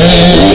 Amen.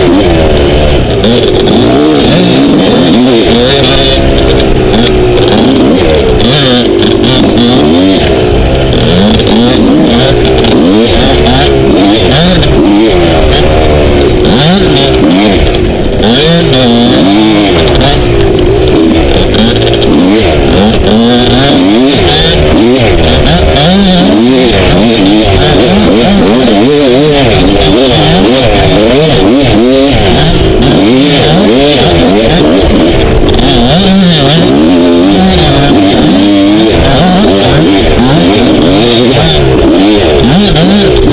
Ah,